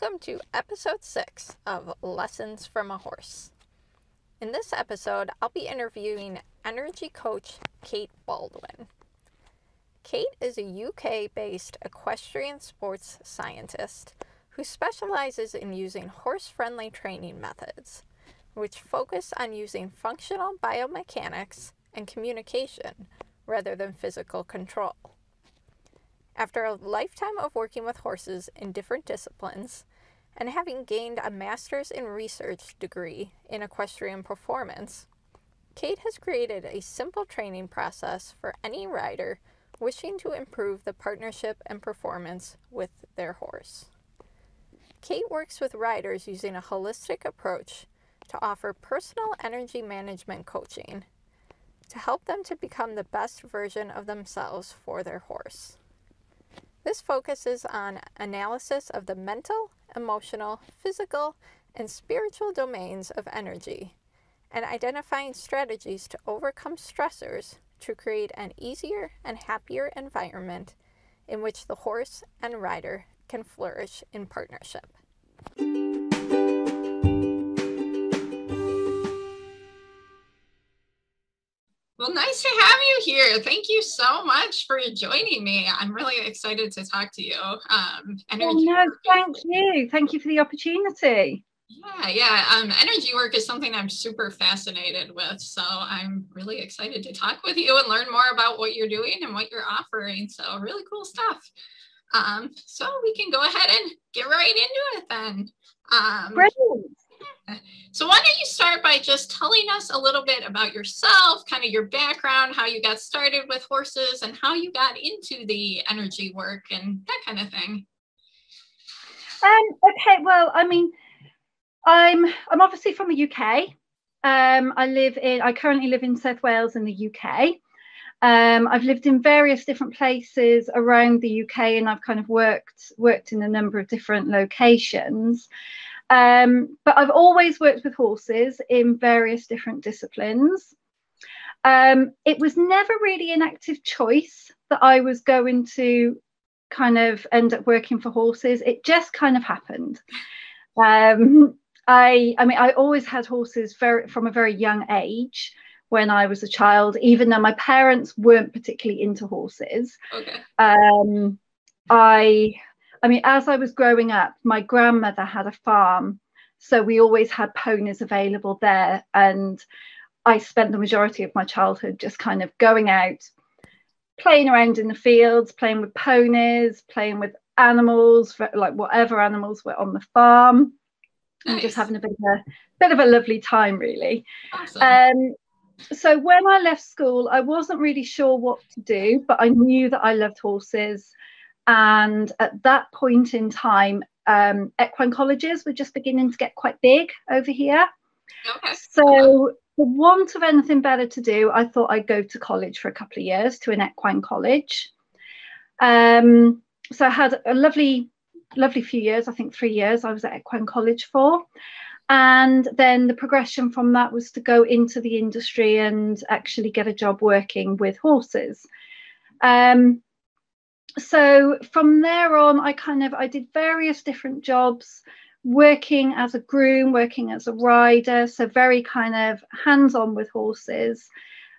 Welcome to episode six of Lessons from a Horse. In this episode, I'll be interviewing energy coach Kate Baldwin. Kate is a UK based equestrian sports scientist who specializes in using horse friendly training methods, which focus on using functional biomechanics and communication rather than physical control. After a lifetime of working with horses in different disciplines, and having gained a master's in research degree in equestrian performance, Kate has created a simple training process for any rider wishing to improve the partnership and performance with their horse. Kate works with riders using a holistic approach to offer personal energy management coaching to help them to become the best version of themselves for their horse. This focuses on analysis of the mental, emotional, physical, and spiritual domains of energy and identifying strategies to overcome stressors to create an easier and happier environment in which the horse and rider can flourish in partnership. Well, nice to have you here. Thank you so much for joining me. I'm really excited to talk to you. Um, energy oh, no, thank you. Thank you for the opportunity. Yeah, yeah. Um, energy work is something I'm super fascinated with. So I'm really excited to talk with you and learn more about what you're doing and what you're offering. So really cool stuff. Um, so we can go ahead and get right into it then. Um, Brilliant. So why don't you start by just telling us a little bit about yourself, kind of your background, how you got started with horses and how you got into the energy work and that kind of thing. Um, okay, well, I mean, I'm I'm obviously from the UK. Um, I live in I currently live in South Wales in the UK. Um, I've lived in various different places around the UK, and I've kind of worked worked in a number of different locations. Um, but I've always worked with horses in various different disciplines. Um, it was never really an active choice that I was going to kind of end up working for horses. It just kind of happened. Um, I, I mean, I always had horses very, from a very young age when I was a child, even though my parents weren't particularly into horses. Okay. Um, I I mean, as I was growing up, my grandmother had a farm. So we always had ponies available there. And I spent the majority of my childhood just kind of going out, playing around in the fields, playing with ponies, playing with animals, like whatever animals were on the farm, nice. and just having a bit of a bit of a lovely time, really. Awesome. Um, so when I left school, I wasn't really sure what to do, but I knew that I loved horses. And at that point in time, um, equine colleges were just beginning to get quite big over here. Okay. So, for want of anything better to do, I thought I'd go to college for a couple of years to an equine college. Um, so I had a lovely, lovely few years. I think three years I was at equine college for. And then the progression from that was to go into the industry and actually get a job working with horses. Um, so from there on i kind of i did various different jobs working as a groom working as a rider so very kind of hands-on with horses.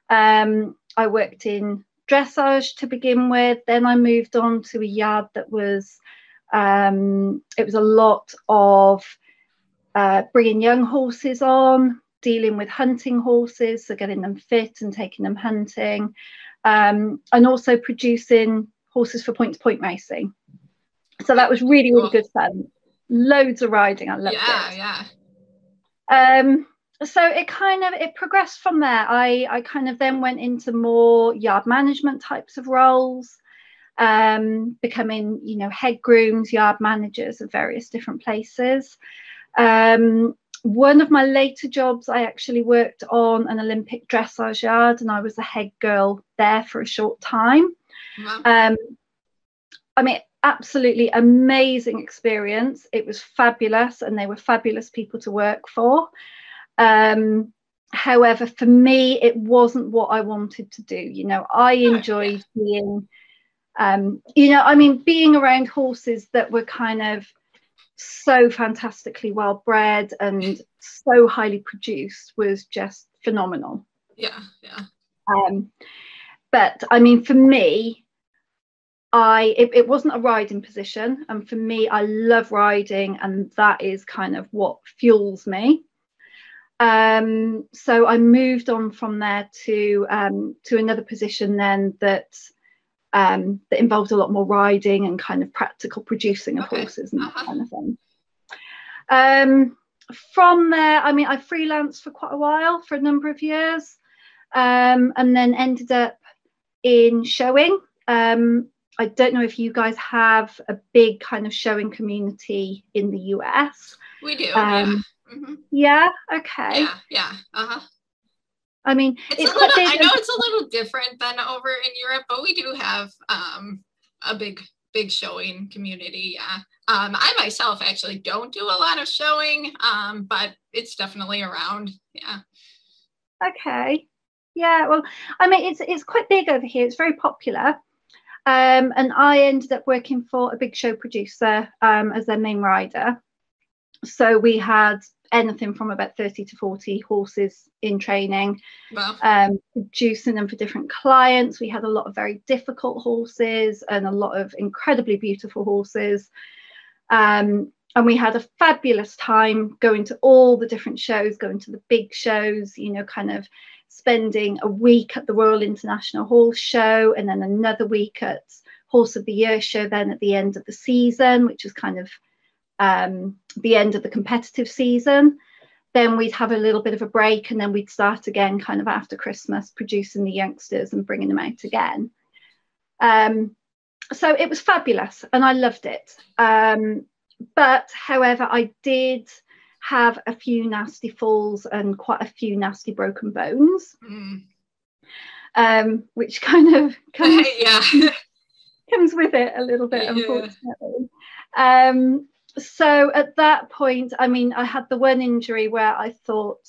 Um, i worked in dressage to begin with then i moved on to a yard that was um, it was a lot of uh, bringing young horses on dealing with hunting horses so getting them fit and taking them hunting um, and also producing horses for point to point racing. So that was really, really good fun. Loads of riding. I loved yeah, it. Yeah, yeah. Um, so it kind of it progressed from there. I I kind of then went into more yard management types of roles, um, becoming you know head grooms, yard managers of various different places. Um, one of my later jobs, I actually worked on an Olympic dressage yard, and I was a head girl there for a short time. Um, I mean, absolutely amazing experience. It was fabulous, and they were fabulous people to work for. Um, however, for me, it wasn't what I wanted to do. You know, I enjoyed being, um, you know, I mean, being around horses that were kind of so fantastically well bred and so highly produced was just phenomenal. Yeah, yeah. Um, but I mean, for me, I it, it wasn't a riding position, and for me, I love riding, and that is kind of what fuels me. Um, so I moved on from there to um, to another position then that um, that involved a lot more riding and kind of practical producing of Okay. horses and Uh-huh. that kind of thing. Um, from there, I mean, I freelanced for quite a while, for a number of years, um, and then ended up in showing. Um, I don't know if you guys have a big kind of showing community in the US. We do. Um, yeah. Mhm. Yeah, okay. Yeah, yeah. Uh-huh. I mean, It's, it's, a little. I know it's a little different than over in Europe, but we do have um, a big, big showing community. Yeah. Um, I myself actually don't do a lot of showing, um, but it's definitely around. Yeah. Okay. Yeah, well, I mean, it's it's quite big over here. It's very popular. Um, and I ended up working for a big show producer um, as their main rider. So we had anything from about 30 to 40 horses in training, Well, um, producing them for different clients. We had a lot of very difficult horses and a lot of incredibly beautiful horses. Um, and we had a fabulous time going to all the different shows, going to the big shows, you know, kind of spending a week at the Royal International Horse Show and then another week at Horse of the Year show, then at the end of the season, which was kind of um, the end of the competitive season. Then we'd have a little bit of a break and then we'd start again kind of after Christmas, producing the youngsters and bringing them out again. Um, so it was fabulous and I loved it. Um, but however, I did have a few nasty falls and quite a few nasty broken bones, mm. um, which kind of comes, yeah. comes with it a little bit, Yeah. unfortunately. Um, so at that point, I mean, I had the one injury where I thought,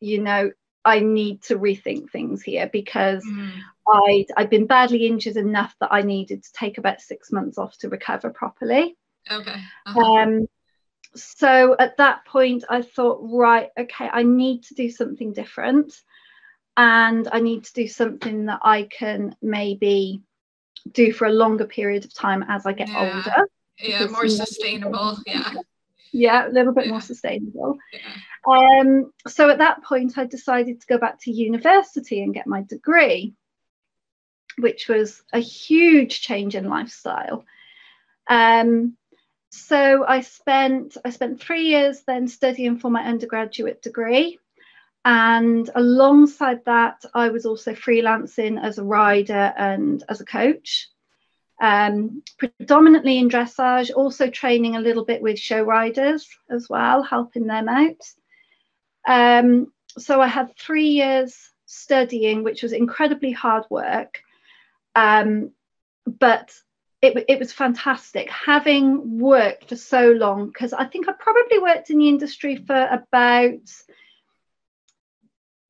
you know, I need to rethink things here because Mm. I'd, I'd been badly injured enough that I needed to take about six months off to recover properly. Okay. Uh-huh. Um, so at that point, I thought, right, okay, I need to do something different. And I need to do something that I can maybe do for a longer period of time as I get Yeah. older. yeah, more sustainable. Yeah. Yeah, a little bit Yeah. more sustainable. yeah. Um, so at that point, I decided to go back to university and get my degree, which was a huge change in lifestyle. Um, so I spent I spent three years then studying for my undergraduate degree, and alongside that, I was also freelancing as a rider and as a coach. Um, predominantly in dressage, also training a little bit with show riders as well, helping them out. Um, so I had three years studying, which was incredibly hard work. Um, but it, it was fantastic having worked for so long because I think I probably worked in the industry for about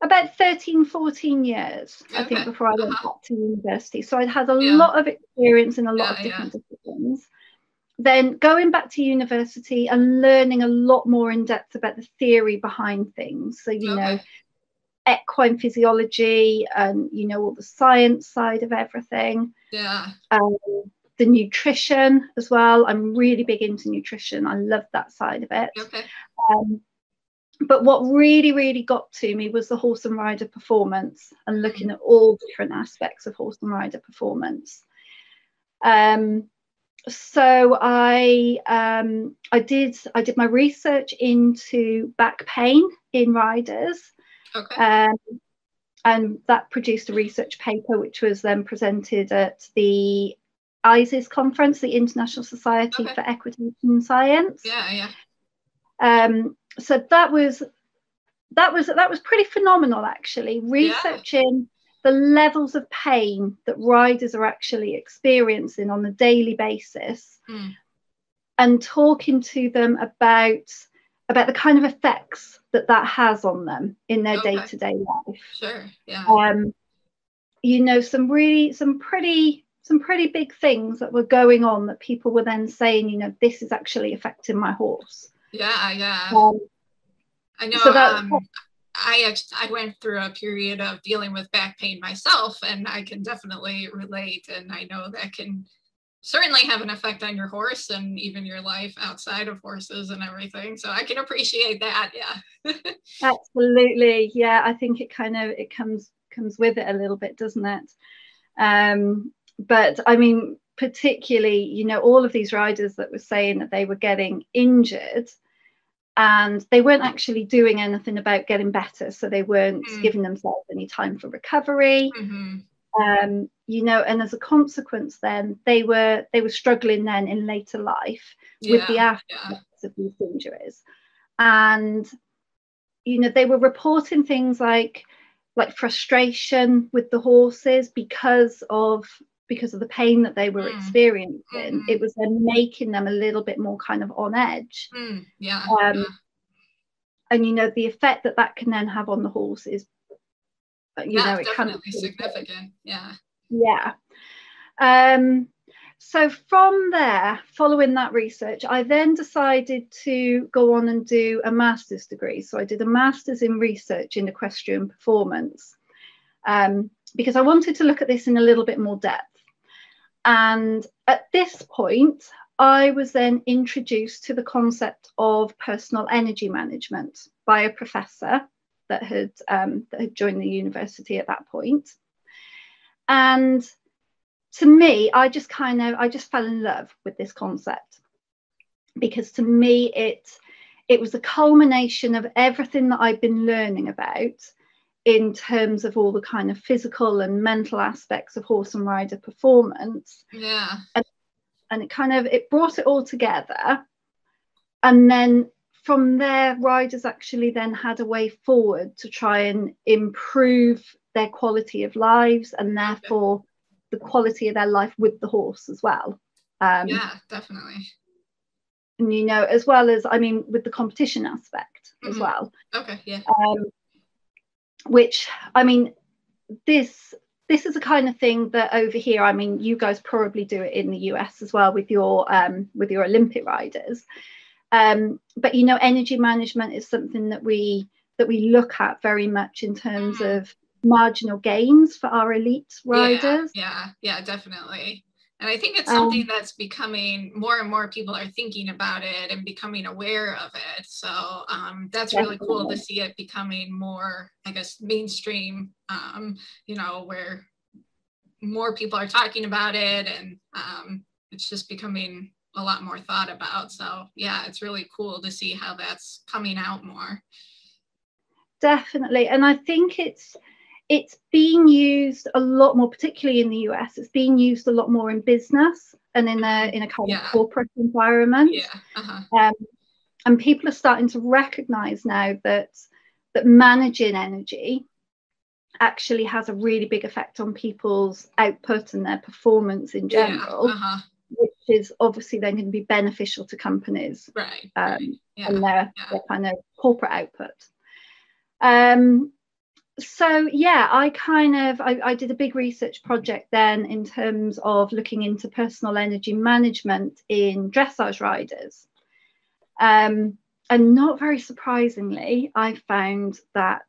about 13 14 years i think before i went Uh-huh. back to university so i'd had a Yeah. lot of experience in a lot Yeah, of yeah. different disciplines then going back to university and learning a lot more in depth about the theory behind things so you know equine physiology and you know all the science side of everything Yeah. um, the nutrition as well i'm really big into nutrition i love that side of it Okay. um, but what really, really got to me was the horse and rider performance and looking at all different aspects of horse and rider performance. Um, so I um, I did I did my research into back pain in riders, Okay. um, and that produced a research paper which was then presented at the ISES conference, the International Society Okay. for Equitation Science yeah. Yeah. um, so that was that was that was pretty phenomenal actually researching the levels of pain that riders are actually experiencing on a daily basis Mm. and talking to them about about the kind of effects that that has on them in their Okay. day-to-day life Sure. Yeah. um, you know some really some pretty some pretty big things that were going on that people were then saying, you know, this is actually affecting my horse. Yeah, yeah. Um, I know. So that, um, I I went through a period of dealing with back pain myself, and I can definitely relate. And I know that can certainly have an effect on your horse and even your life outside of horses and everything. So I can appreciate that. Yeah. Absolutely. Yeah, I think it kind of it comes comes with it a little bit, doesn't it? Um, but I mean, particularly, you know, all of these riders that were saying that they were getting injured and they weren't actually doing anything about getting better. So they weren't mm. giving themselves any time for recovery. Mm-hmm. Um, you know, and as a consequence, then they were they were struggling then in later life yeah, with the aftereffects yeah. of these injuries. And you know, they were reporting things like like frustration with the horses because of because of the pain that they were mm. experiencing mm. it was then making them a little bit more kind of on edge mm. yeah, um, yeah, and you know the effect that that can then have on the horse is uh, you know it can be significant yeah yeah um so from there, following that research, I then decided to go on and do a master's degree. So I did a master's in research in equestrian performance um, because I wanted to look at this in a little bit more depth. And at this point, I was then introduced to the concept of personal energy management by a professor that had, um, that had joined the university at that point. And to me, I just kind of I just fell in love with this concept because to me it it was a culmination of everything that I've been learning about in terms of all the kind of physical and mental aspects of horse and rider performance. Yeah. And, and it kind of it brought it all together. And then from there, riders actually then had a way forward to try and improve their quality of lives and therefore the quality of their life with the horse as well. Um, yeah, definitely. And you know, as well as I mean, with the competition aspect mm-hmm. as well. Okay, yeah. Um, which I mean, this this is a kind of thing that over here, I mean, you guys probably do it in the US as well with your um, with your Olympic riders. Um, but you know, energy management is something that we that we look at very much in terms mm-hmm. of marginal gains for our elite riders. Yeah, yeah, yeah, definitely. And I think it's something um, that's becoming more and more people are thinking about it and becoming aware of it. So um, that's definitely. really cool to see it becoming more, I guess, mainstream, um, you know, where more people are talking about it and um, it's just becoming a lot more thought about. So yeah, it's really cool to see how that's coming out more. Definitely. And I think it's, it's being used a lot more, particularly in the US. It's being used a lot more in business and in a in a kind yeah. of corporate environment. Yeah. Uh-huh. Um, and people are starting to recognise now that that managing energy actually has a really big effect on people's output and their performance in general. Yeah. Uh-huh. Which is obviously then going to be beneficial to companies right, um, right. Yeah. and their, their kind of corporate output. Um, so yeah i kind of I, I, did a big research project then in terms of looking into personal energy management in dressage riders. Um, and not very surprisingly i found that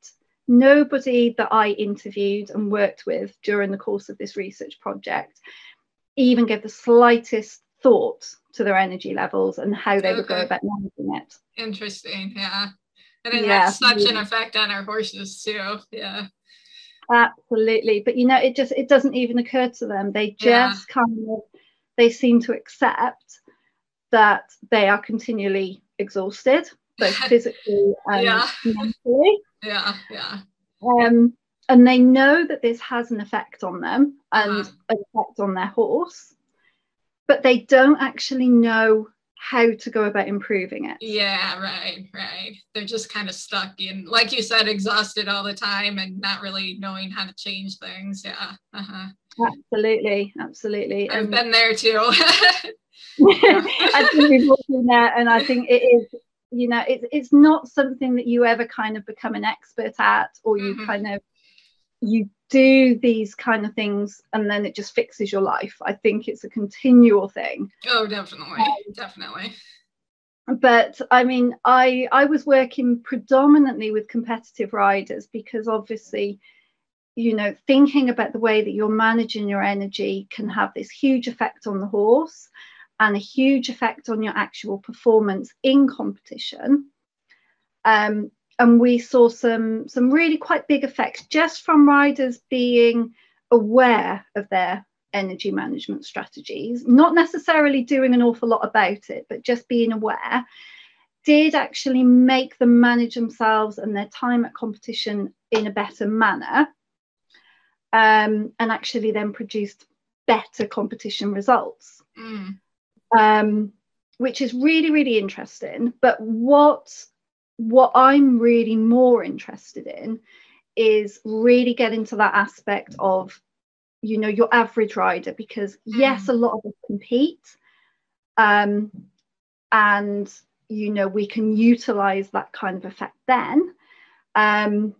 nobody that i interviewed and worked with during the course of this research project even gave the slightest thought to their energy levels and how they okay. would go about managing it. Interesting yeah and it yeah, has such yeah. an effect on our horses too. Yeah. Absolutely. But you know, it just it doesn't even occur to them. They just yeah. kind of they seem to accept that they are continually exhausted, both physically and yeah. mentally. Yeah, yeah. Um, and they know that this has an effect on them and uh-huh. an effect on their horse, but they don't actually know how to go about improving it. Yeah, right, right. They're just kind of stuck in, like you said, exhausted all the time and not really knowing how to change things. Yeah. Uh-huh. Absolutely, absolutely. I've um, been there too. I think we've all been there, and I think it is. You know, it's it's not something that you ever kind of become an expert at, or you mm-hmm. kind of you do these kind of things and then it just fixes your life. I think it's a continual thing. Oh, definitely. Um, definitely. But I mean, I I was working predominantly with competitive riders because obviously, you know, thinking about the way that you're managing your energy can have this huge effect on the horse and a huge effect on your actual performance in competition. Um, and we saw some some really quite big effects just from riders being aware of their energy management strategies not necessarily doing an awful lot about it but just being aware did actually make them manage themselves and their time at competition in a better manner um, and actually then produced better competition results mm. um, which is really really interesting but what what I'm really more interested in is really getting to that aspect of, you know, your average rider, because yes, mm. a lot of us compete. Um, and, you know, we can utilize that kind of effect then. Um,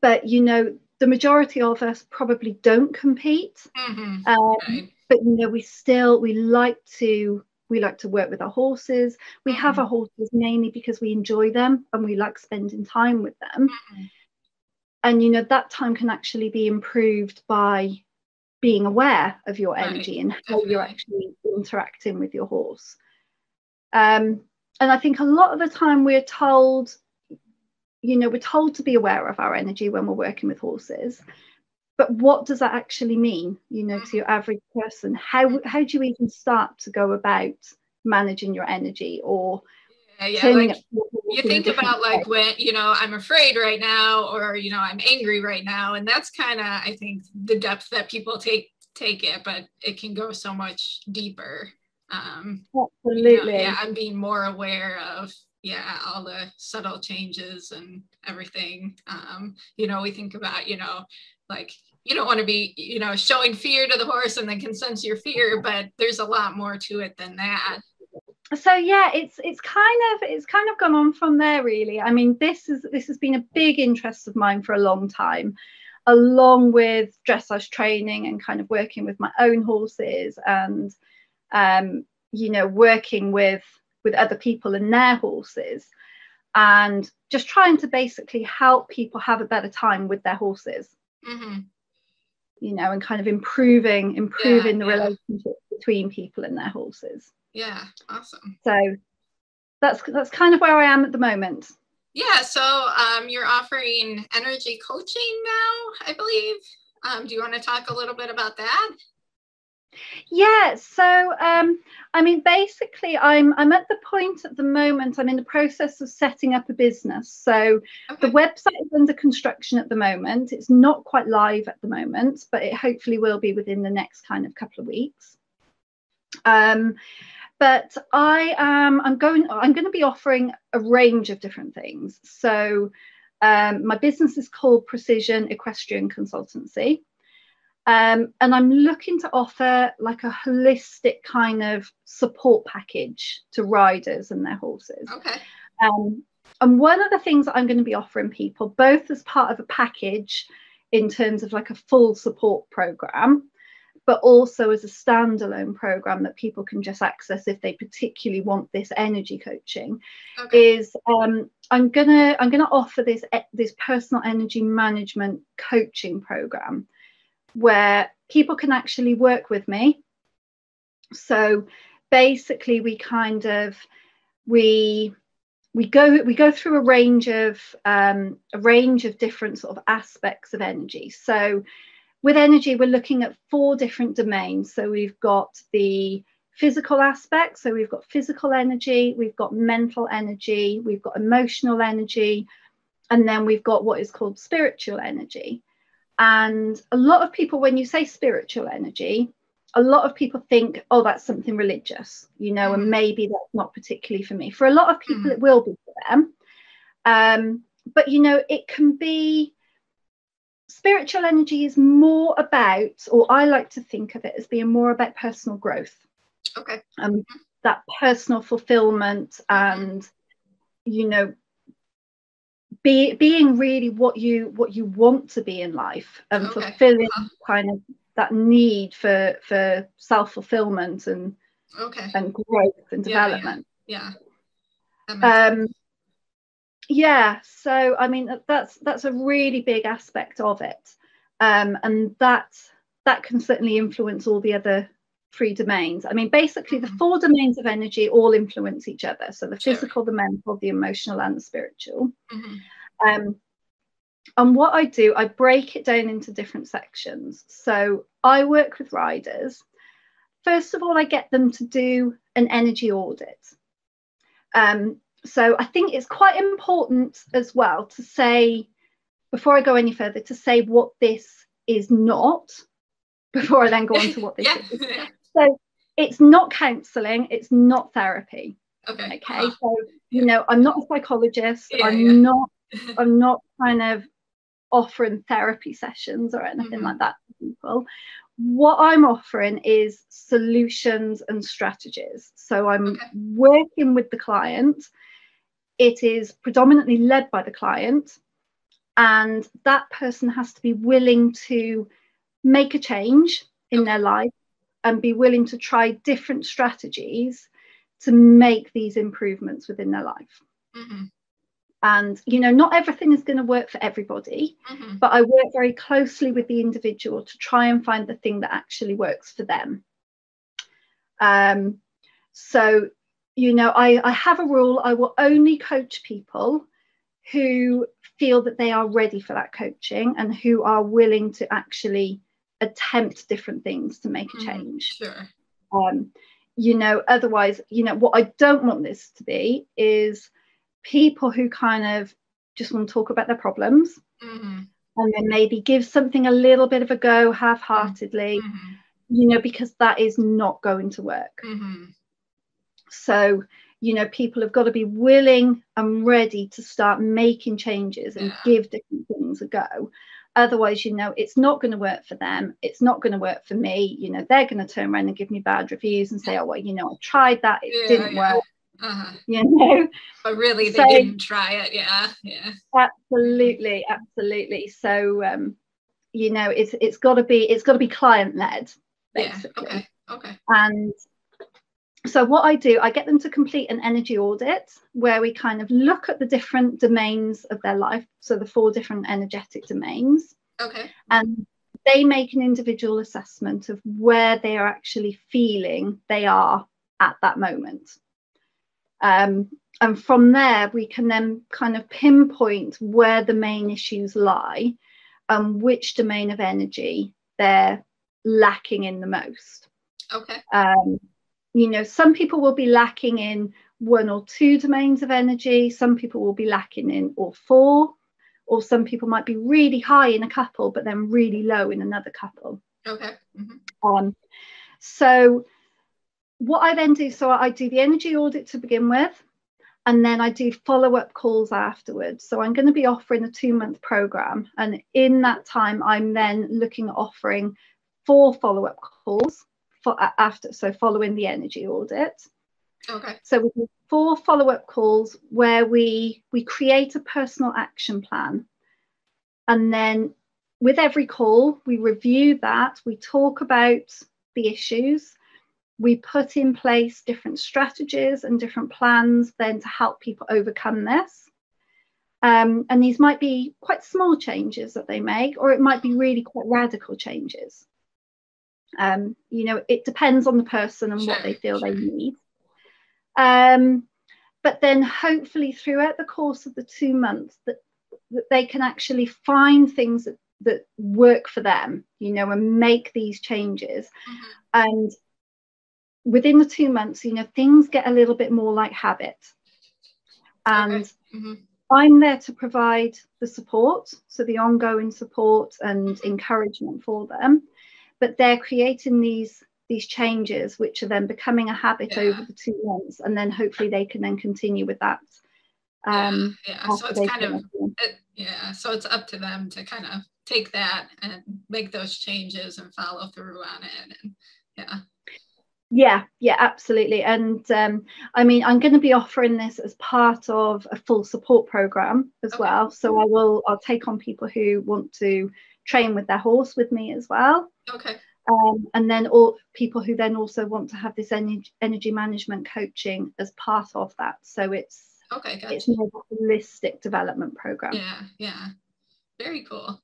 but, you know, the majority of us probably don't compete. Mm-hmm. Um, right. But, you know, we still, we like to we like to work with our horses. We have our mm-hmm. horses mainly because we enjoy them and we like spending time with them. Mm-hmm. And you know that time can actually be improved by being aware of your energy right. and how Definitely. you're actually interacting with your horse. Um, and I think a lot of the time we're told, you know, we're told to be aware of our energy when we're working with horses but what does that actually mean you know to your average person how how do you even start to go about managing your energy or yeah, yeah. Like, you think about way. like when you know i'm afraid right now or you know i'm angry right now and that's kind of i think the depth that people take take it but it can go so much deeper um absolutely you know, yeah i'm being more aware of yeah all the subtle changes and everything. Um you know we think about you know like you don't want to be you know showing fear to the horse and then can sense your fear but there's a lot more to it than that. So yeah it's it's kind of it's kind of gone on from there really. I mean this is this has been a big interest of mine for a long time along with dressage training and kind of working with my own horses and um, you know working with with other people and their horses and just trying to basically help people have a better time with their horses. Mm-hmm. you know and kind of improving improving yeah, the yeah. relationship between people and their horses. Yeah awesome. So that's that's kind of where i am at the moment. Yeah so um, you're offering energy coaching now i believe? Um, do you want to talk a little bit about that yeah, so um, I mean, basically, I'm I'm at the point at the moment. I'm in the process of setting up a business. So okay. the website is under construction at the moment. It's not quite live at the moment, but it hopefully will be within the next kind of couple of weeks. Um, but I am I'm going I'm going to be offering a range of different things. So um, my business is called Precision Equestrian Consultancy. Um, and I'm looking to offer like a holistic kind of support package to riders and their horses. Okay. Um, and one of the things that I'm going to be offering people, both as part of a package in terms of like a full support program, but also as a standalone program that people can just access if they particularly want this energy coaching, okay. is um, I'm gonna I'm gonna offer this this personal energy management coaching program where people can actually work with me. So basically we kind of we we go we go through a range of um, a range of different sort of aspects of energy. So with energy, we're looking at four different domains. So we've got the physical aspects. So we've got physical energy, we've got mental energy, we've got emotional energy, and then we've got what is called spiritual energy. And a lot of people, when you say spiritual energy, a lot of people think, oh, that's something religious, you know, and mm. maybe that's not particularly for me. For a lot of people, mm. it will be for them. Um, but, you know, it can be spiritual energy is more about, or I like to think of it as being more about personal growth. Okay. Um, mm-hmm. That personal fulfillment and, you know, be being really what you what you want to be in life and Okay. fulfilling Uh-huh. kind of that need for for self-fulfillment and Okay. and growth and Yeah, yeah. development Yeah. That makes sense. um yeah so i mean that's that's a really big aspect of it um and that that can certainly influence all the other three domains i mean basically the Mhm. four domains of energy all influence each other so the physical the mental the emotional and the spiritual Mhm. um and what i do i break it down into different sections so i work with riders first of all i get them to do an energy audit um, so I think it's quite important as well to say, before I go any further, to say what this is not, before I then go on to what this yeah. is. So it's not counselling, it's not therapy. Okay. Okay. Uh-huh. So, you know, I'm not a psychologist, Yeah, I'm yeah. not, I'm not kind of offering therapy sessions or anything Mhm. like that to people. What I'm offering is solutions and strategies. So I'm Okay. working with the client. It is predominantly led by the client, and that person has to be willing to make a change in their life and be willing to try different strategies to make these improvements within their life. Mhm. And, you know, not everything is going to work for everybody, Mhm. but I work very closely with the individual to try and find the thing that actually works for them. Um, so, you know, I, I have a rule I will only coach people who feel that they are ready for that coaching and who are willing to actually attempt different things to make a Mhm. change Sure. um, you know otherwise you know what i don't want this to be is people who kind of just want to talk about their problems Mhm. and then maybe give something a little bit of a go half-heartedly Mhm. you know because that is not going to work Mhm. so you know people have got to be willing and ready to start making changes and Yeah. give different things a go otherwise you know it's not going to work for them it's not going to work for me you know they're going to turn around and give me bad reviews and say oh well you know i tried that it Yeah, didn't yeah. work Uh-huh. you know But really, they So- didn't try it. Yeah. Yeah. absolutely absolutely so um you know it's it's got to be it's got to be client led Yeah. basically Okay. Okay. And so what I do, I get them to complete an energy audit where we kind of look at the different domains of their life, so the four different energetic domains, Okay. and they make an individual assessment of where they are actually feeling they are at that moment. Um, and from there, we can then kind of pinpoint where the main issues lie and which domain of energy they're lacking in the most Okay. um, you know some people will be lacking in one or two domains of energy some people will be lacking in all four or some people might be really high in a couple but then really low in another couple Okay. Mhm. um, so what i then do so i do the energy audit to begin with and then i do follow-up calls afterwards so i'm going to be offering a two month program and in that time i'm then looking at offering four follow-up calls for after so following the energy audit. Okay. so we do four follow-up calls where we we create a personal action plan. And then with every call we review that we talk about the issues we put in place different strategies and different plans then to help people overcome this. Um, and these might be quite small changes that they make or it might be really quite radical changes um, you know it depends on the person and what they feel they need. Um, but then hopefully throughout the course of the two months that, that they can actually find things that, that work for them you know and make these changes. Mhm. and within the two months you know things get a little bit more like habit. And Mhm. i'm there to provide the support so the ongoing support and encouragement for them but they're creating these these changes which are then becoming a habit Yeah. over the two months and then hopefully they can then continue with that um yeah. So it's kind of it, yeah. So it's up to them to kind of take that and make those changes and follow through on it. And yeah. Yeah, yeah, absolutely. And um, I mean, I'm going to be offering this as part of a full support program as okay. well. So I will, I'll take on people who want to train with their horse with me as well. Okay. Um, and then all people who then also want to have this energy, energy management coaching as part of that. So it's okay, gotcha. it's more holistic development program. Yeah, yeah, very cool.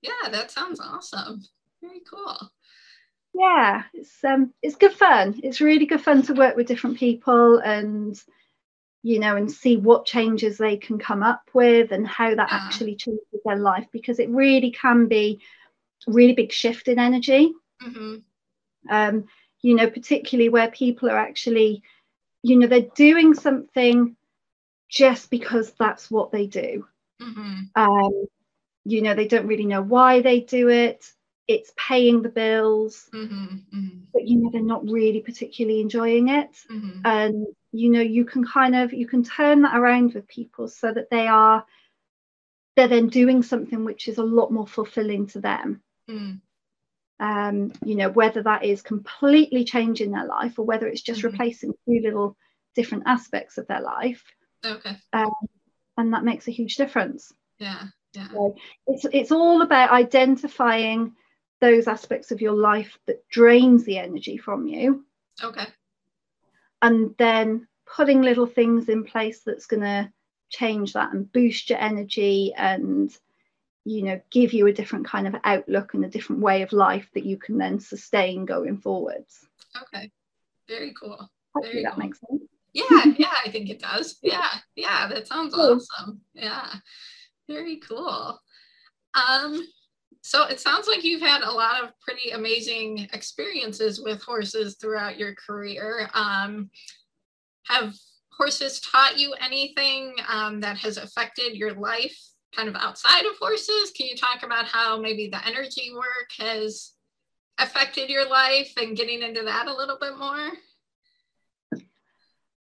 Yeah, that sounds awesome. Very cool yeah it's um it's good fun it's really good fun to work with different people and you know and see what changes they can come up with and how that yeah. actually changes their life because it really can be a really big shift in energy mm-hmm. um you know particularly where people are actually you know they're doing something just because that's what they do mm-hmm. um you know they don't really know why they do it it's paying the bills mm-hmm, mm-hmm. but you know they're not really particularly enjoying it mm-hmm. and you know you can kind of you can turn that around with people so that they are they're then doing something which is a lot more fulfilling to them mm. um you know whether that is completely changing their life or whether it's just mm-hmm. replacing two little different aspects of their life okay um, and that makes a huge difference yeah yeah so it's it's all about identifying those aspects of your life that drains the energy from you. Okay. And then putting little things in place that's going to change that and boost your energy and you know give you a different kind of outlook and a different way of life that you can then sustain going forwards. Okay. Very cool. Hopefully very that cool. makes sense. Yeah yeah i think it does. Yeah. Yeah that sounds awesome. Yeah. Very cool. Um so it sounds like you've had a lot of pretty amazing experiences with horses throughout your career. Um, have horses taught you anything um, that has affected your life kind of outside of horses? Can you talk about how maybe the energy work has affected your life and getting into that a little bit more?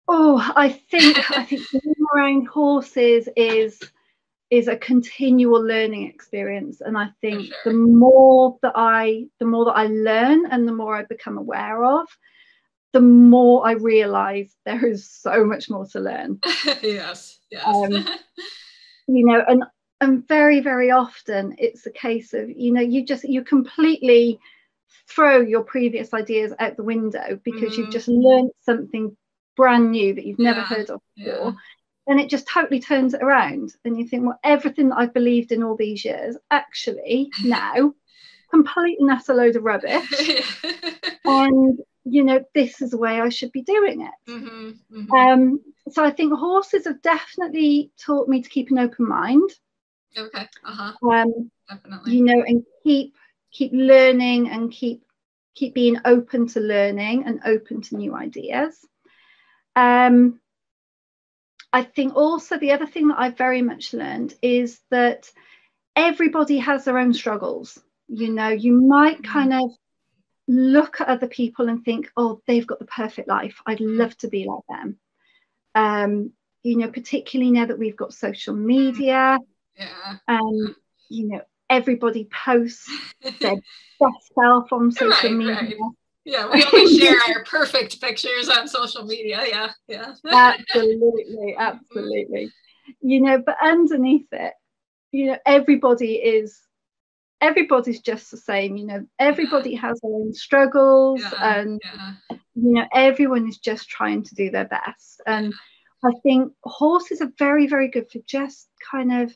Oh, I think I think around horses is is a continual learning experience and i think sure. the more that i the more that i learn and the more i become aware of the more i realize there is so much more to learn yes yes um, you know and and very very often it's a case of you know you just you completely throw your previous ideas out the window because mm. you've just learned something brand new that you've never yeah. heard of before yeah then it just totally turns it around. And you think well everything that i've believed in all these years actually now complete and utter load of rubbish. And you know this is the way i should be doing it. Mm-hmm, mm-hmm. um so i think horses have definitely taught me to keep an open mind. Okay uh-huh. Um definitely. you know and keep keep learning and keep keep being open to learning and open to new ideas. Um I think also the other thing that I've very much learned is that everybody has their own struggles. You know, you might mm. kind of look at other people and think, oh, they've got the perfect life. I'd mm. love to be like them. Um, you know, particularly now that we've got social media. Yeah. Um, you know, everybody posts their best self on social right, media. Right. Yeah, we always share our perfect pictures on social media. Yeah, yeah. absolutely, absolutely. You know, but underneath it, you know, everybody is everybody's just the same you know everybody has their own struggles yeah, and yeah. you know everyone is just trying to do their best and i think horses are very very good for just kind of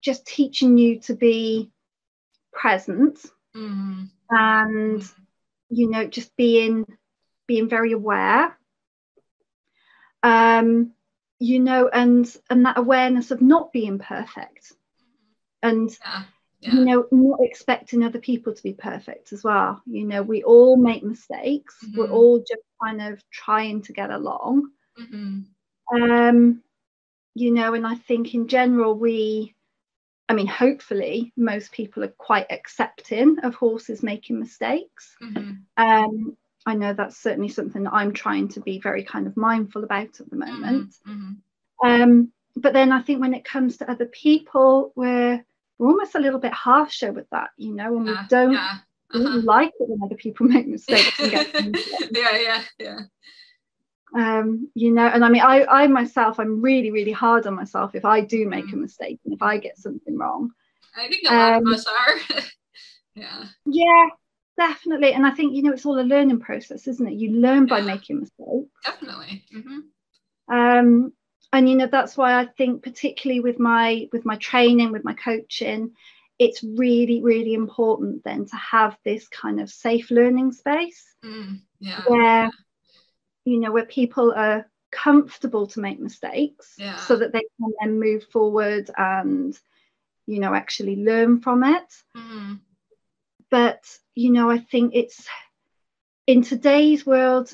just teaching you to be present mm-hmm. and mm-hmm you know just being being very aware um you know and and that awareness of not being perfect and yeah, yeah. you know not expecting other people to be perfect as well you know we all make mistakes mm-hmm. we're all just kind of trying to get along mm-hmm. um you know and i think in general we I mean, hopefully, most people are quite accepting of horses making mistakes. Mm-hmm. Um, I know that's certainly something that I'm trying to be very kind of mindful about at the mm-hmm. moment. Mm-hmm. Um, but then I think when it comes to other people, we're we're almost a little bit harsher with that, you know, and yeah, we don't yeah. uh-huh. like it when other people make mistakes yeah yeah yeah um, you know and i mean I, I myself i'm really really hard on myself if i do make a mistake and if i get something wrong. I think a lot um, of us are. Yeah. Yeah definitely. And i think you know it's all a learning process isn't it? You learn by making mistakes. Definitely. Mm-hmm. um and you know that's why i think particularly with my with my training with my coaching it's really really important then to have this kind of safe learning space. Mm, yeah. where you know where people are comfortable to make mistakes yeah. so that they can then move forward and you know actually learn from it mm. but you know i think it's in today's world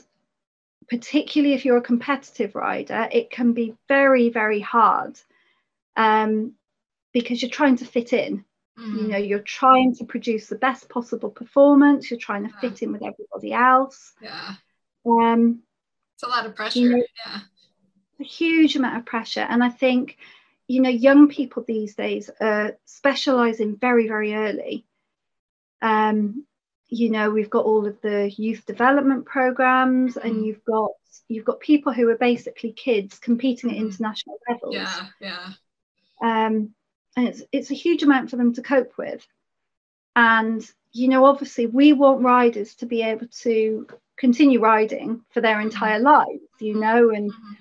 particularly if you're a competitive rider it can be very very hard um, because you're trying to fit in mm. you know you're trying to produce the best possible performance you're trying to yeah. fit in with everybody else yeah um it's a lot of pressure you know, yeah. a huge amount of pressure. And i think you know young people these days are specializing very very early. Um you know we've got all of the youth development programs mm. and you've got you've got people who are basically kids competing at mm. international levels. Yeah yeah. Um and it's it's a huge amount for them to cope with. And you know obviously we want riders to be able to continue riding for their entire mm-hmm. lives you know and mm-hmm.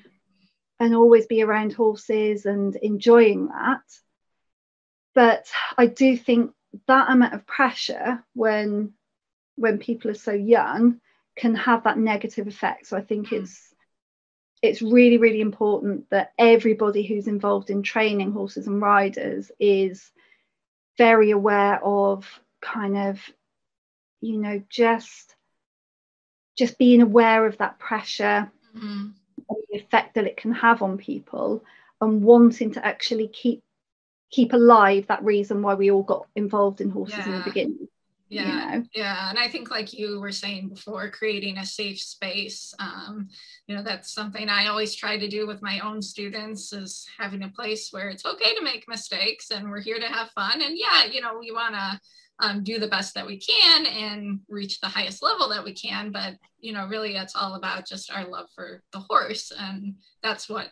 and always be around horses and enjoying that but i do think that amount of pressure when when people are so young can have that negative effect so i think mm. it's it's really really important that everybody who's involved in training horses and riders is very aware of kind of you know just just being aware of that pressure mm-hmm. and the effect that it can have on people and wanting to actually keep keep alive that reason why we all got involved in horses yeah. in the beginning yeah you know? yeah and i think like you were saying before creating a safe space um, you know that's something i always try to do with my own students is having a place where it's okay to make mistakes and we're here to have fun and yeah you know we want to um, do the best that we can and reach the highest level that we can but you know really it's all about just our love for the horse and that's what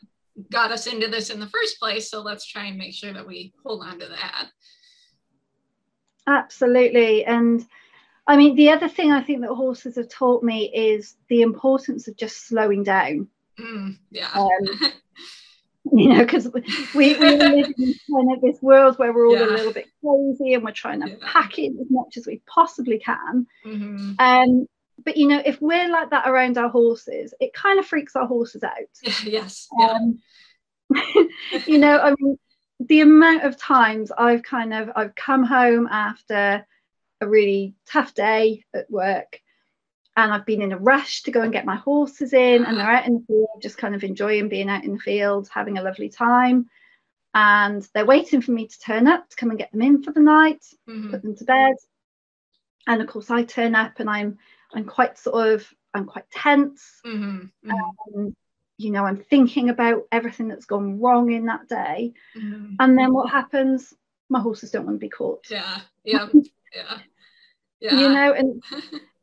got us into this in the first place so let's try and make sure that we hold on to that Absolutely. And I mean, the other thing I think that horses have taught me is the importance of just slowing down. Mm, yeah. Um, you know, because we, we live in kind of this world where we're all yeah. a little bit crazy and we're trying to yeah. pack in as much as we possibly can. Mm-hmm. Um, but you know, if we're like that around our horses, it kind of freaks our horses out. yes. Um, you know, I mean, the amount of times I've kind of I've come home after a really tough day at work and I've been in a rush to go and get my horses in and they're out in the field just kind of enjoying being out in the field having a lovely time. And they're waiting for me to turn up to come and get them in for the night mm-hmm. put them to bed. And of course I turn up and I'm I'm quite sort of I'm quite tense. Mm-hmm. Mm-hmm. You know i'm thinking about everything that's gone wrong in that day. Mm-hmm. and then what happens? My horses don't want to be caught. Yeah. Yeah. Yeah. Yeah. you know and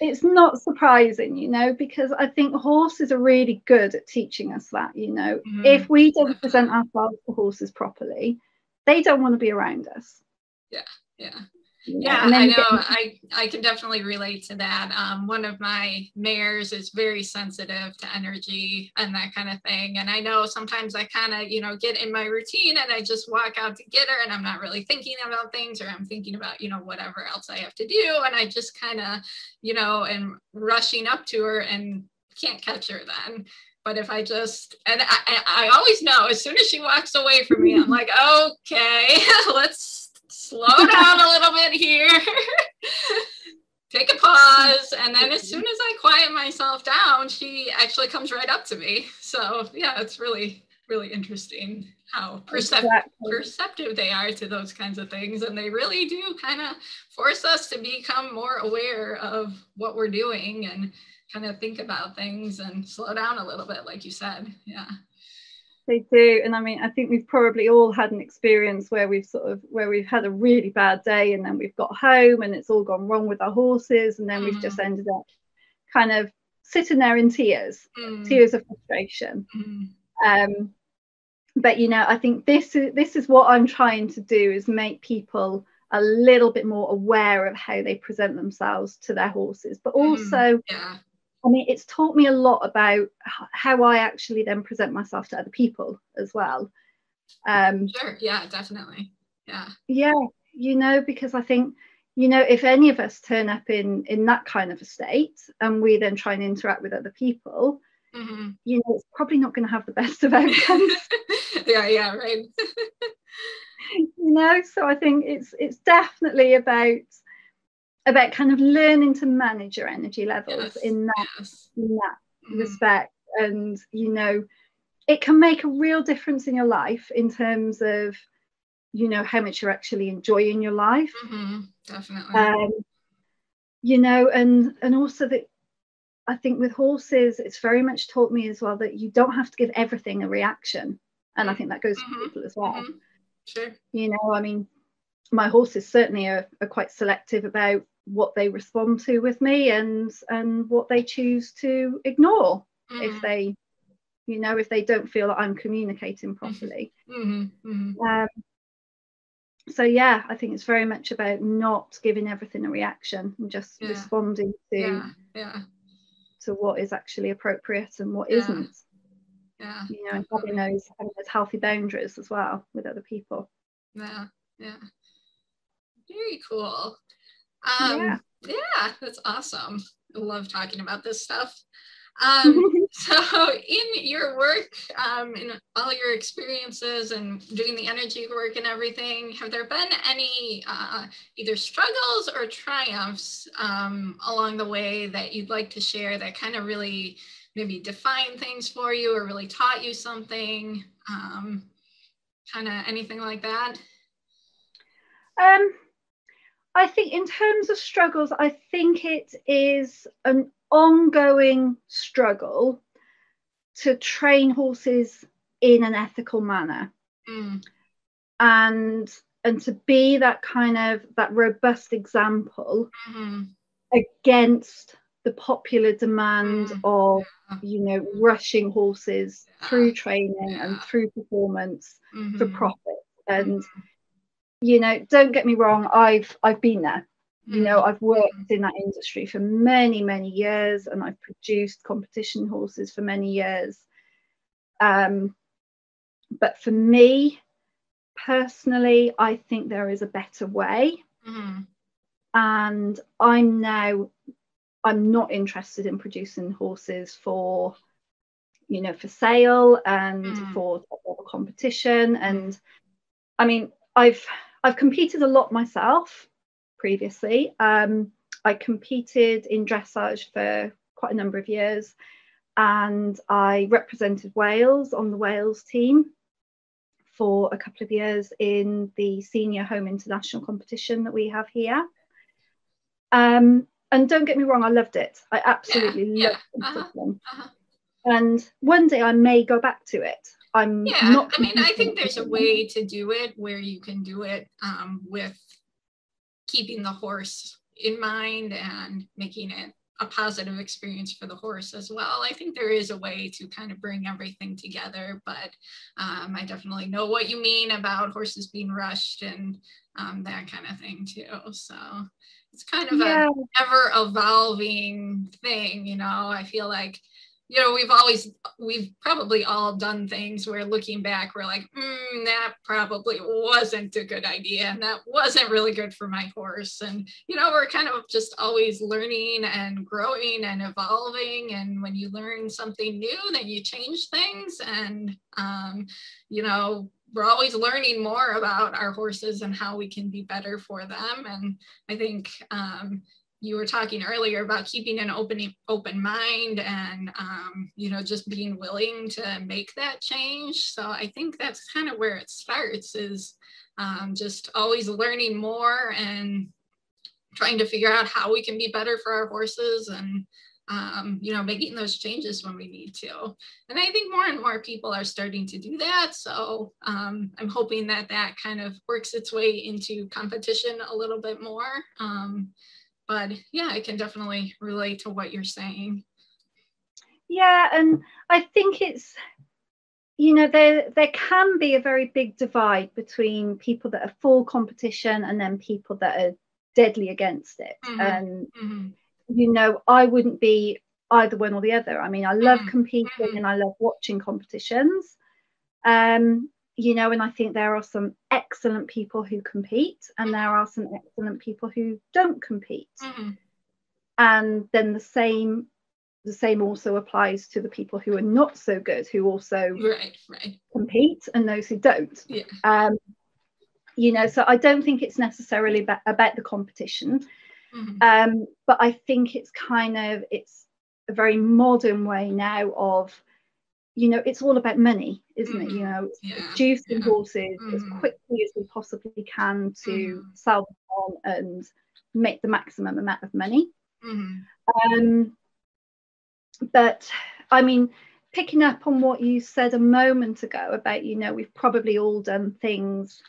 it's not surprising you know because i think horses are really good at teaching us that you know. Mm-hmm. if we don't present ourselves to horses properly they don't want to be around us. Yeah yeah yeah, I know. I, I can definitely relate to that. Um, one of my mares is very sensitive to energy and that kind of thing. And I know sometimes I kind of, you know, get in my routine and I just walk out to get her and I'm not really thinking about things or I'm thinking about, you know, whatever else I have to do. And I just kind of, you know, am rushing up to her and can't catch her then but if I just and I, I always know as soon as she walks away from me, I'm like, okay, let's slow down a little bit here. Take a pause. And then as soon as I quiet myself down, she actually comes right up to me. So yeah, it's really, really interesting how percep- exactly. perceptive they are to those kinds of things. And they really do kind of force us to become more aware of what we're doing and kind of think about things and slow down a little bit, like you said. Yeah. They do. And I mean, I think we've probably all had an experience where we've sort of where we've had a really bad day and then we've got home and it's all gone wrong with our horses and then mm. we've just mm. ended up kind of sitting there in tears, mm. tears of frustration. Mm. Um, but you know, I think this is this is what I'm trying to do is make people a little bit more aware of how they present themselves to their horses, but mm. also yeah. I mean, it's taught me a lot about how I actually then present myself to other people as well. Um, sure. Yeah, definitely. Yeah. Yeah. You know, because I think, you know, if any of us turn up in in that kind of a state and we then try and interact with other people, mm-hmm. you know, it's probably not going to have the best of outcomes. yeah. Yeah. Right. you know, so I think it's it's definitely about about kind of learning to manage your energy levels yes, in that yes. in that mm. respect and you know it can make a real difference in your life in terms of you know how much you're actually enjoying your life mm-hmm, definitely um, you know and and also that i think with horses it's very much taught me as well that you don't have to give everything a reaction and i mm. think that goes mm-hmm, for people as well mm-hmm. sure you know i mean my horses certainly are, are quite selective about what they respond to with me and and what they choose to ignore mm. if they you know if they don't feel that i'm communicating properly mm-hmm. Mm-hmm. Um, so yeah i think it's very much about not giving everything a reaction and just yeah. responding to yeah. yeah. to what is actually appropriate and what not yeah you know and having those having those healthy boundaries as well with other people yeah yeah very cool um, yeah. yeah, that's awesome. I love talking about this stuff. Um, so, in your work, um, in all your experiences and doing the energy work and everything, have there been any uh, either struggles or triumphs um, along the way that you'd like to share that kind of really maybe define things for you or really taught you something? Um, kind of anything like that? Um, I think, in terms of struggles, I think it is an ongoing struggle to train horses in an ethical manner. Mm. And and to be that kind of that robust example mm-hmm. against the popular demand mm. of you know rushing horses through training yeah. and through performance mm-hmm. for profit and mm-hmm you know don't get me wrong i've i've been there you know i've worked mm. in that industry for many many years and i've produced competition horses for many years um, but for me personally i think there is a better way mm-hmm. and i'm now i'm not interested in producing horses for you know for sale and mm. for competition and i mean i've I've competed a lot myself previously. Um, I competed in dressage for quite a number of years and I represented Wales on the Wales team for a couple of years in the senior home international competition that we have here. Um, and don't get me wrong, I loved it. I absolutely yeah, loved yeah. Uh-huh, uh-huh. And one day I may go back to it. I'm yeah, not. I mean, I think there's a way to do it where you can do it um, with keeping the horse in mind and making it a positive experience for the horse as well. I think there is a way to kind of bring everything together, but um, I definitely know what you mean about horses being rushed and um, that kind of thing too. So it's kind of yeah. a ever evolving thing, you know. I feel like you know we've always we've probably all done things where looking back we're like mm, that probably wasn't a good idea and that wasn't really good for my horse. And you know we're kind of just always learning and growing and evolving and when you learn something new then you change things and um, you know we're always learning more about our horses and how we can be better for them and i think um, you were talking earlier about keeping an open open mind and um, you know just being willing to make that change so i think that's kind of where it starts is um, just always learning more and trying to figure out how we can be better for our horses and um, you know, making those changes when we need to. And I think more and more people are starting to do that. So um, I'm hoping that that kind of works its way into competition a little bit more. But yeah, I can definitely relate to what you're saying. Yeah, and I think it's you know there there can be a very big divide between people that are for competition and then people that are deadly against it mm-hmm. and mm-hmm. you know i wouldn't be either one or the other i mean i love mm-hmm. competing mm-hmm. and i love watching competitions um you know and i think there are some excellent people who compete and mm-hmm. there are some excellent people who don't compete mm-hmm. and then the same the same also applies to the people who are not so good who also right, right. compete and those who don't yeah. um, you know so i don't think it's necessarily about, about the competition mm-hmm. um, but i think it's kind of it's a very modern way now of you know it's all about money isn't mm-hmm. it you know yeah. producing yeah. horses mm-hmm. as quickly as we possibly can to mm-hmm. sell them on and make the maximum amount of money mm-hmm. um, but I mean, picking up on what you said a moment ago about, you know, we've probably all done things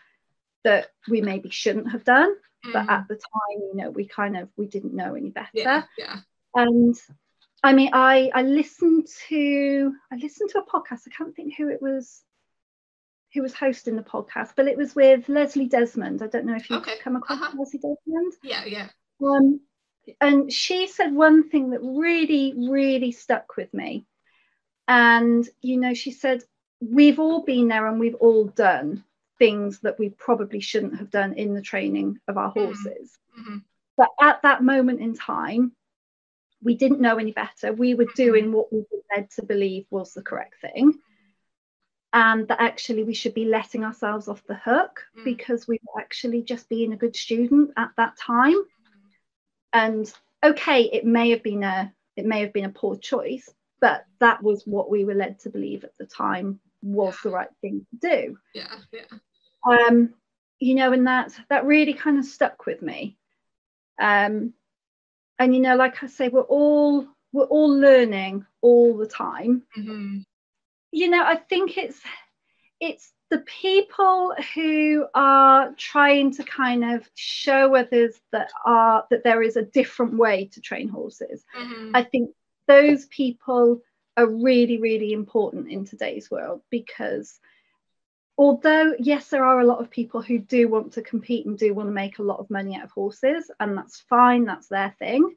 that we maybe shouldn't have done, but at the time, you know, we kind of we didn't know any better. Yeah, yeah. And I mean, I I listened to I listened to a podcast. I can't think who it was who was hosting the podcast, but it was with Leslie Desmond. I don't know if you've okay. come across uh-huh. Leslie Desmond. Yeah, yeah. Um, and she said one thing that really, really stuck with me. And, you know, she said, We've all been there and we've all done things that we probably shouldn't have done in the training of our mm-hmm. horses. Mm-hmm. But at that moment in time, we didn't know any better. We were mm-hmm. doing what we were led to believe was the correct thing. And that actually we should be letting ourselves off the hook mm. because we were actually just being a good student at that time and okay it may have been a it may have been a poor choice but that was what we were led to believe at the time was the right thing to do yeah yeah um you know and that that really kind of stuck with me um and you know like i say we're all we're all learning all the time mm-hmm. you know i think it's it's the people who are trying to kind of show others that are that there is a different way to train horses mm-hmm. i think those people are really really important in today's world because although yes there are a lot of people who do want to compete and do want to make a lot of money out of horses and that's fine that's their thing.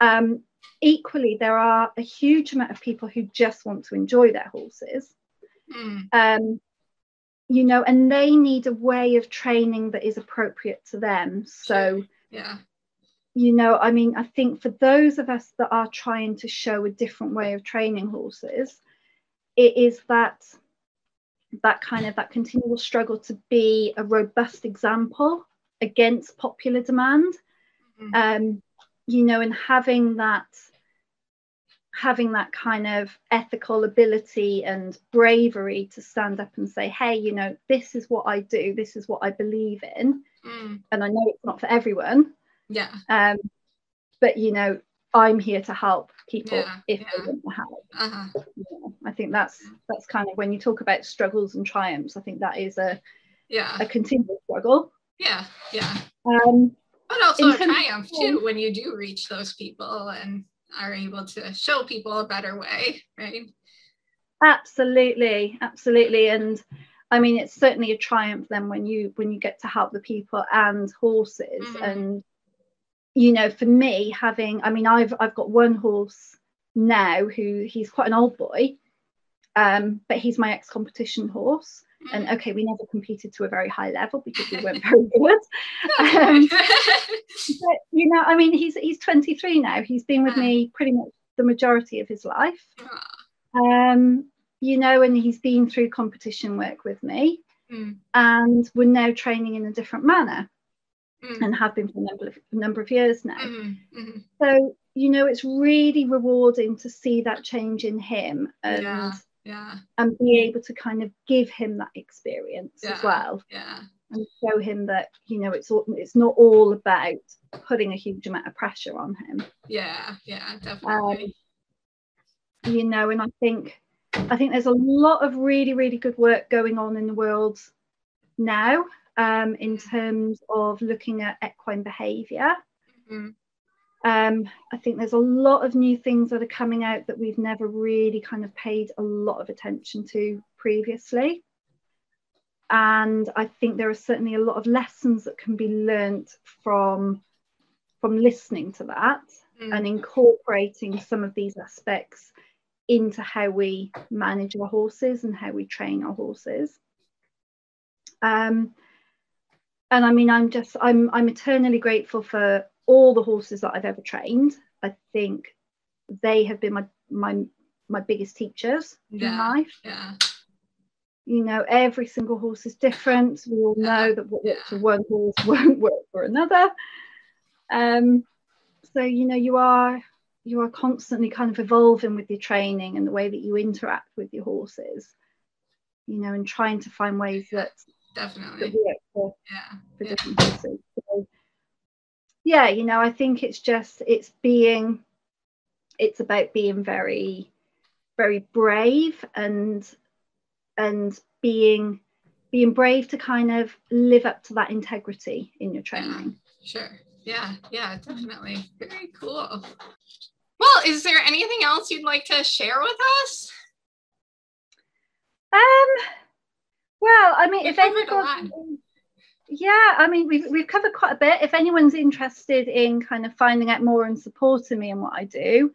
Um, equally there are a huge amount of people who just want to enjoy their horses. Mm. um, you know and they need a way of training that is appropriate to them. So yeah. you know i mean i think for those of us that are trying to show a different way of training horses it is that that kind of that continual struggle to be a robust example against popular demand mm-hmm. um you know and having that having that kind of ethical ability and bravery to stand up and say, hey, you know, this is what I do, this is what I believe in. Mm. And I know it's not for everyone. Yeah. Um, but you know, I'm here to help people yeah, if yeah. they want help. Uh-huh. Yeah, I think that's that's kind of when you talk about struggles and triumphs, I think that is a yeah a continual struggle. Yeah, yeah. Um, but also a triumph too when you do reach those people and are able to show people a better way, right? Absolutely, absolutely. And I mean it's certainly a triumph then when you when you get to help the people and horses. Mm-hmm. And you know, for me, having I mean I've I've got one horse now who he's quite an old boy, um, but he's my ex-competition horse. And okay we never competed to a very high level because we weren't very good. Um, but you know i mean he's he's 23 now. He's been with me pretty much the majority of his life. Um, you know and he's been through competition work with me mm. and we're now training in a different manner mm. and have been for a number of, number of years now mm-hmm. Mm-hmm. so you know it's really rewarding to see that change in him and yeah yeah and be able to kind of give him that experience yeah. as well yeah and show him that you know it's all, it's not all about putting a huge amount of pressure on him. Yeah, yeah, definitely. Um, you know, and I think I think there's a lot of really really good work going on in the world now um, in terms of looking at equine behaviour. Mm-hmm. Um, I think there's a lot of new things that are coming out that we've never really kind of paid a lot of attention to previously. And I think there are certainly a lot of lessons that can be learnt from, from listening to that mm. and incorporating some of these aspects into how we manage our horses and how we train our horses. Um, and I mean, I'm just, I'm, I'm eternally grateful for all the horses that I've ever trained. I think they have been my, my, my biggest teachers yeah, in life. Yeah. You know, every single horse is different. We all know that what works yeah. for one horse won't work for another. Um, so you know, you are you are constantly kind of evolving with your training and the way that you interact with your horses. You know, and trying to find ways that definitely that for, yeah. for different horses. So, yeah, you know, I think it's just it's being it's about being very very brave and and being being brave to kind of live up to that integrity in your training. Yeah, sure. Yeah, yeah, definitely. Very cool. Well, is there anything else you'd like to share with us? Um, well, I mean, if anyone, yeah, I mean, we've we've covered quite a bit. If anyone's interested in kind of finding out more and supporting me and what I do,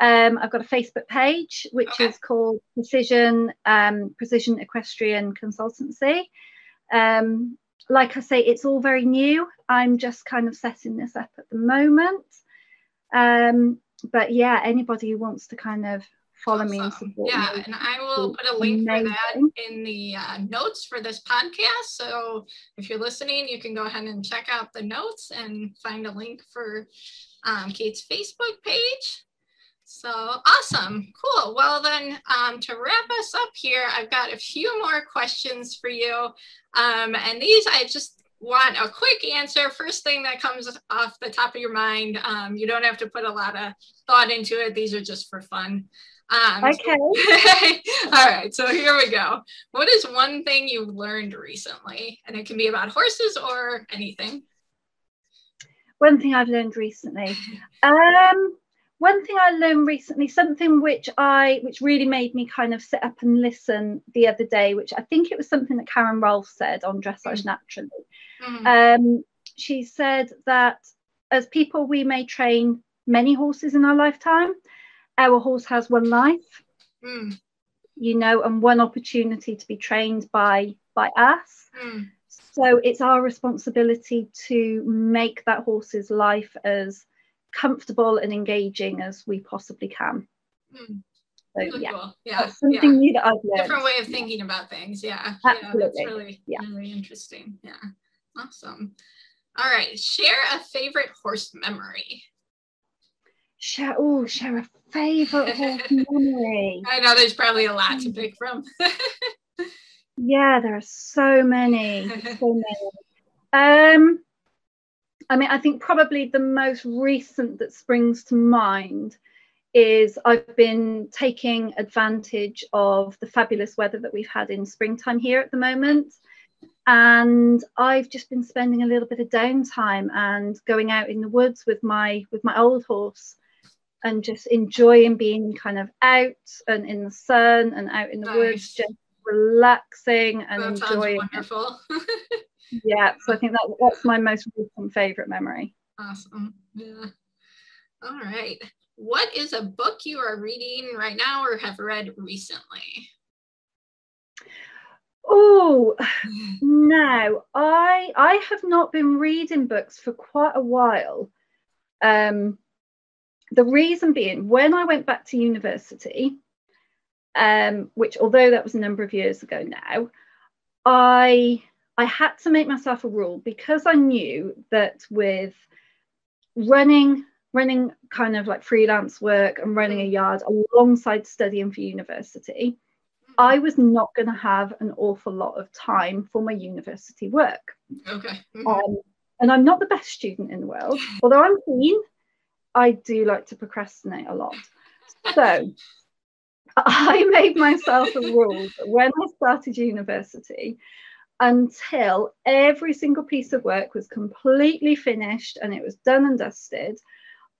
um, I've got a Facebook page which okay. is called Precision um, Precision Equestrian Consultancy. Um, like I say, it's all very new. I'm just kind of setting this up at the moment. Um, but yeah, anybody who wants to kind of follow awesome. me and support yeah, me. and I will put a link Amazing. for that in the uh, notes for this podcast. So if you're listening, you can go ahead and check out the notes and find a link for um, Kate's Facebook page. So awesome, cool. Well then, um, to wrap us up here, I've got a few more questions for you. Um, and these I just want a quick answer. First thing that comes off the top of your mind. Um, you don't have to put a lot of thought into it. These are just for fun. Um, okay. all right. So here we go. What is one thing you've learned recently? And it can be about horses or anything. One thing I've learned recently. Um, one thing I learned recently, something which I which really made me kind of sit up and listen the other day, which I think it was something that Karen Rolfe said on Dressage mm. Naturally. Mm-hmm. Um, she said that as people we may train many horses in our lifetime. Our horse has one life, mm. you know, and one opportunity to be trained by by us. Mm. So it's our responsibility to make that horse's life as comfortable and engaging as we possibly can. Mm. So, yeah, cool. yeah, that's something yeah. new that I've learned. Different way of thinking about things. Yeah, absolutely. Yeah, that's really, yeah. really interesting. Yeah, awesome. All right, share a favorite horse memory. Share, oh, share a favorite horse memory. I know there's probably a lot to pick from. yeah, there are so many, so many. Um, I mean, I think probably the most recent that springs to mind is I've been taking advantage of the fabulous weather that we've had in springtime here at the moment. And I've just been spending a little bit of downtime and going out in the woods with my with my old horse and just enjoying being kind of out and in the sun and out in the nice. woods, just relaxing and that enjoying. wonderful. yeah, so I think that that's my most recent favorite memory. Awesome. Yeah. All right. What is a book you are reading right now or have read recently? Oh, no, I I have not been reading books for quite a while. Um, the reason being, when I went back to university, um, which although that was a number of years ago now, I I had to make myself a rule because I knew that with running running kind of like freelance work and running a yard alongside studying for university, I was not going to have an awful lot of time for my university work. Okay. Um, and I'm not the best student in the world, although I'm keen. I do like to procrastinate a lot. So I made myself a rule that when I started university, until every single piece of work was completely finished and it was done and dusted,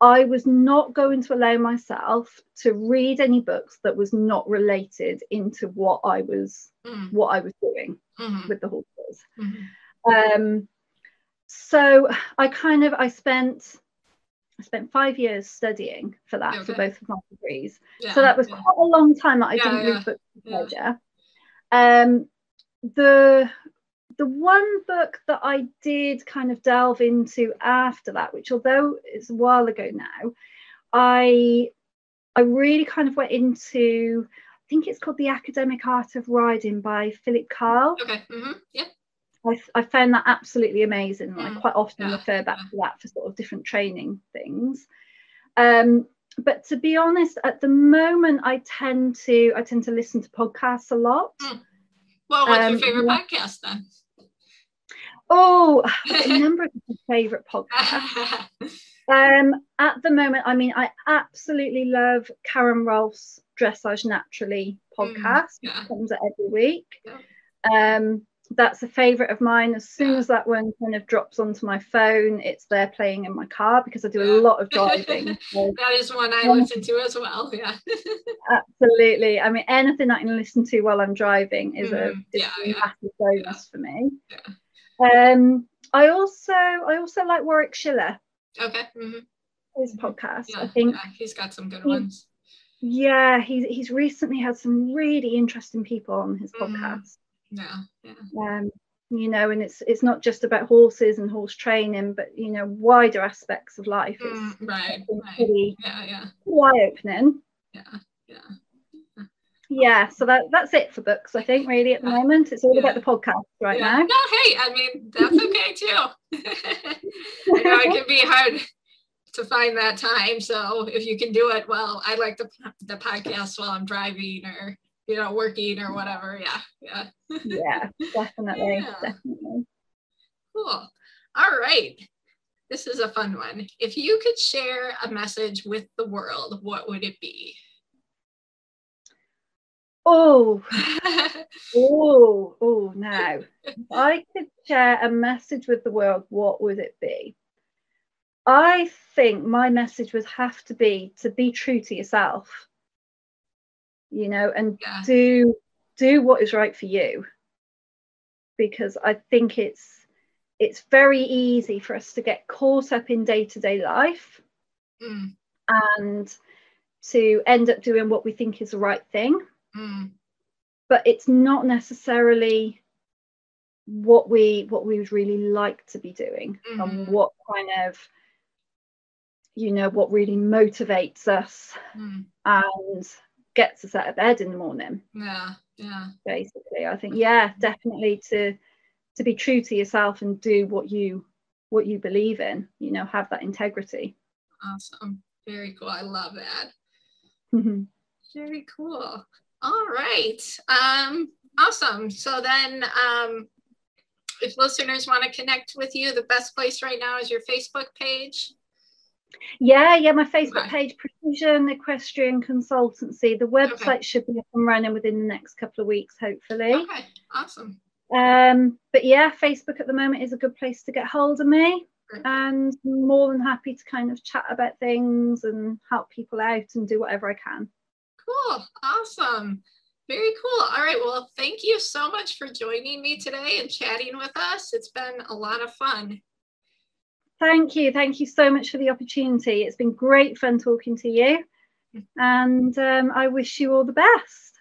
I was not going to allow myself to read any books that was not related into what I was Mhm. what I was doing Mhm. with the horses. Mhm. Um, so I kind of I spent I spent five years studying for that for both of my degrees. Yeah, so that was yeah. quite a long time that I Yeah, didn't read books for yeah. pleasure. Um, the the one book that I did kind of delve into after that, which although it's a while ago now, I I really kind of went into I think it's called The Academic Art of Riding by Philippe Karl. Okay. hmm Yeah. I, I found that absolutely amazing. and I Mm, quite often yeah, refer back to that for sort of different training things. Um, but to be honest, at the moment, I tend to I tend to listen to podcasts a lot. Mm. Well, what's Um, your favorite yeah. podcast then? Oh, a number of favourite podcasts. Um, at the moment, I mean, I absolutely love Karen Rolfe's Dressage Naturally podcast. yeah. It comes out every week. Yeah. Um, that's a favourite of mine. As soon as that one kind of drops onto my phone, it's there playing in my car because I do Yeah. a lot of driving. So that is one I Yeah. listen to as well. Yeah. absolutely. I mean, anything I can listen to while I'm driving is Yeah, a yeah. massive bonus for me. Um, I also I also like Warwick Schiller, Okay. hmm his Mhm. podcast. Yeah, I think yeah, he's got some good he- ones. Yeah, he's he's recently had some really interesting people on his Mhm. podcast. Yeah. Yeah. Um, you know, and it's it's not just about horses and horse training, but you know, wider aspects of life. It's Mm, right. Right. pretty, Yeah. Yeah. eye opening. Yeah. Yeah. Yeah, so that that's it for books, I think, really at the Yeah. moment. It's all Yeah. about the podcast right yeah. now. No, hey, I mean that's okay too. I know it can be hard to find that time. So if you can do it, well, I like the the podcast while I'm driving or you know working or whatever. Yeah, yeah, Yeah, definitely. Yeah. Definitely. cool. All right, this is a fun one. If you could share a message with the world, what would it be? Oh, oh, oh, now. If I could share a message with the world, what would it be? I think my message would have to be to be true to yourself, you know, and yeah, do do what is right for you. Because I think it's it's very easy for us to get caught up in day-to-day life mm, and to end up doing what we think is the right thing. mm, but it's not necessarily what we what we would really like to be doing Mhm. and what kind of you know what really motivates us mm. and gets us out of bed in the morning yeah, yeah, basically i think yeah definitely to to be true to yourself and do what you what you believe in you know have that integrity awesome, very cool. I love that. Mhm. Very cool. All right. Um, awesome. So then um if listeners want to connect with you, the best place right now is your Facebook page. Yeah yeah my facebook Okay. page precision equestrian consultancy the website should be up and running within the next couple of weeks hopefully Okay, awesome. Um, but yeah, Facebook at the moment is a good place to get hold of me, and more than happy to kind of chat about things and help people out and do whatever I can. Cool. Awesome. Very cool. All right. Well, thank you so much for joining me today and chatting with us. It's been a lot of fun. Thank you, thank you so much for the opportunity. It's been great fun talking to you, and um, I wish you all the best.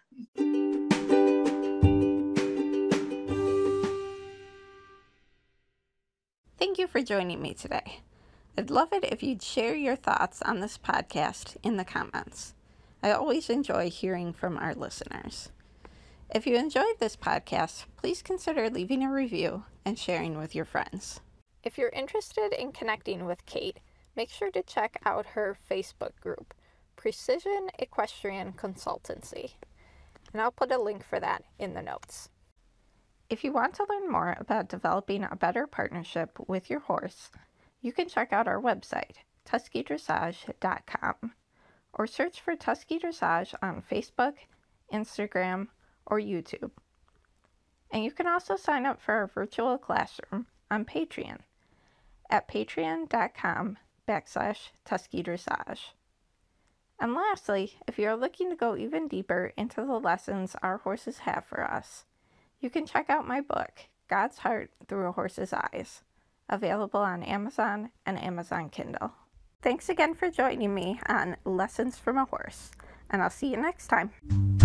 Thank you for joining me today. I'd love it if you'd share your thoughts on this podcast in the comments. I always enjoy hearing from our listeners. If you enjoyed this podcast, please consider leaving a review and sharing with your friends. If you're interested in connecting with Kate, make sure to check out her Facebook group, Precision Equestrian Consultancy. and I'll put a link for that in the notes. If you want to learn more about developing a better partnership with your horse, you can check out our website, tuskeydressage.com, or search for Tuskey Dressage on Facebook, Instagram, or YouTube. And you can also sign up for our virtual classroom on Patreon at patreon.com backslash Tuskey Dressage. And lastly, if you are looking to go even deeper into the lessons our horses have for us, you can check out my book, God's Heart Through a Horse's Eyes, available on Amazon and Amazon Kindle. Thanks again for joining me on Lessons from a Horse, and I'll see you next time.